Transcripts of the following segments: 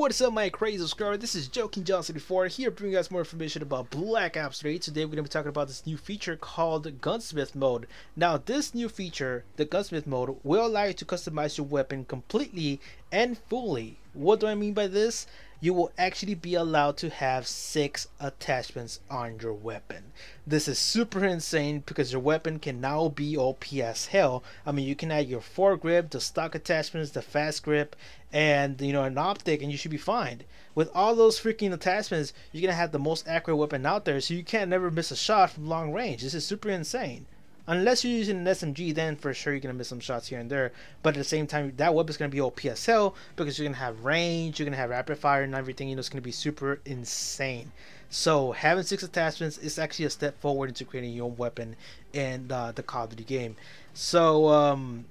What is up my crazy subscriber? This is JoeKINGgiant74 here bringing you guys more information about Black Ops 3. Today we're going to be talking about this new feature called Gunsmith Mode. Now this new feature, the Gunsmith Mode, will allow you to customize your weapon completely and fully. What do I mean by this? you will actually be allowed to have six attachments on your weapon. This is super insane because your weapon can now be OP as hell. I mean, you can add your foregrip, the stock attachments, the fast grip, and you know an optic, and you should be fine. With all those freaking attachments, you're gonna have the most accurate weapon out there, so you can't never miss a shot from long range. This is super insane. Unless you're using an SMG, then for sure you're gonna miss some shots here and there. But at the same time, that weapon's gonna be OPSL because you're gonna have range, you're gonna have rapid fire and everything. You know, it's gonna be super insane. So having six attachments is actually a step forward into creating your own weapon in uh, the Call of Duty game. So um,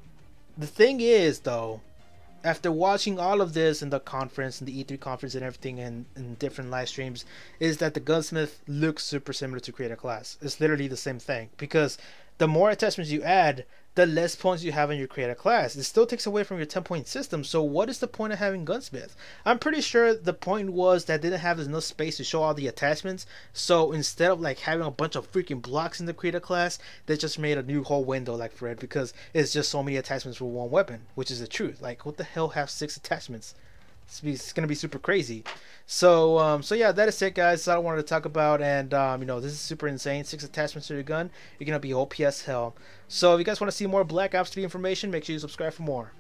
the thing is, though, after watching all of this in the conference and the E3 conference and everything and, and different live streams, is that the gunsmith looks super similar to create a class. It's literally the same thing because the more attachments you add, the less points you have in your create a class. It still takes away from your 10 point system. So what is the point of having gunsmith? I'm pretty sure the point was that didn't have enough space to show all the attachments. So instead of like having a bunch of freaking blocks in the create a class, they just made a new whole window like Fred because it's just so many attachments for one weapon, which is the truth. Like what the hell have six attachments? It's, gonna be super crazy. So um, so yeah, that is it, guys. That's all I wanted to talk about, and um, you know this is super insane. Six attachments to your gun. You're gonna be OPS hell. So if you guys want to see more Black Ops 3 information, make sure you subscribe for more.